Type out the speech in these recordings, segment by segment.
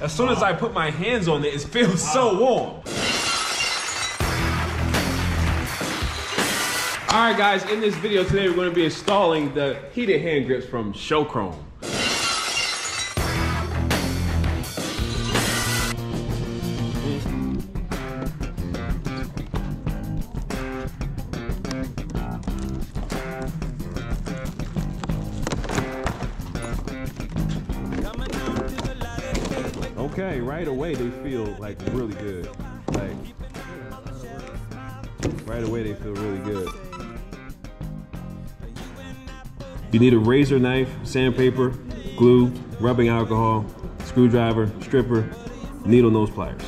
as soon as I put my hands on it, it feels so warm. All right, guys, in this video today, we're gonna be installing the heated hand grips from Show Chrome. Okay, right away they feel like really good. Like right away they feel really good. You need a razor knife, sandpaper, glue, rubbing alcohol, screwdriver, stripper, needle nose pliers.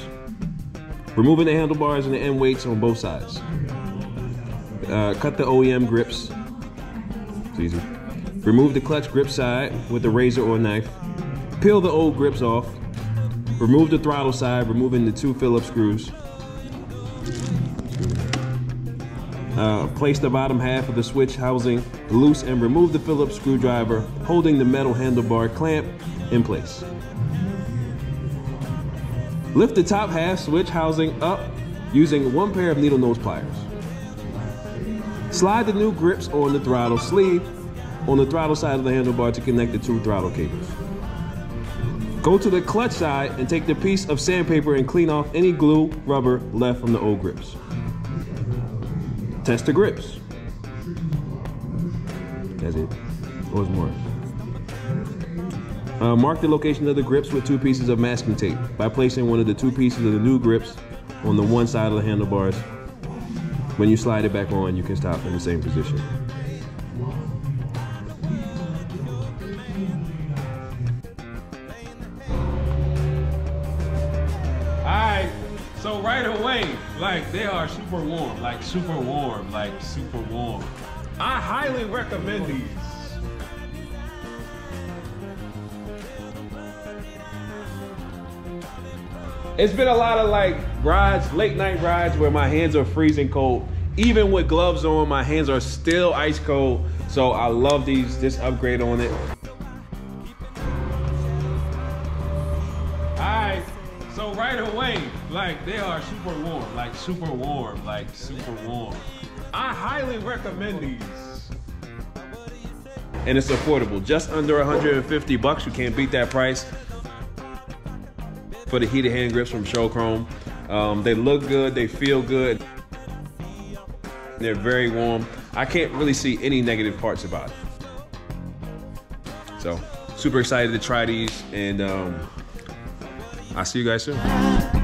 Removing the handlebars and the end weights on both sides. Uh, cut the OEM grips. It's easy. Remove the clutch grip side with a razor or knife. Peel the old grips off. Remove the throttle side, removing the two Phillips screws. Uh, place the bottom half of the switch housing loose and remove the Phillips screwdriver, holding the metal handlebar clamp in place. Lift the top half switch housing up using one pair of needle nose pliers. Slide the new grips on the throttle sleeve on the throttle side of the handlebar to connect the two throttle cables. Go to the clutch side and take the piece of sandpaper and clean off any glue, rubber left from the old grips. Test the grips. That's it. What's more? Uh, mark the location of the grips with two pieces of masking tape by placing one of the two pieces of the new grips on the one side of the handlebars. When you slide it back on, you can stop in the same position. So right away, like they are super warm, like super warm, like super warm. I highly recommend these. It's been a lot of like rides, late night rides where my hands are freezing cold. Even with gloves on, my hands are still ice cold. So I love these, this upgrade on it. So right away, like they are super warm, like super warm, like super warm. I highly recommend these. And it's affordable, just under 150 bucks. You can't beat that price for the heated hand grips from Show Chrome. Um, they look good, they feel good. They're very warm. I can't really see any negative parts about it. So, super excited to try these, and um, I'll see you guys soon.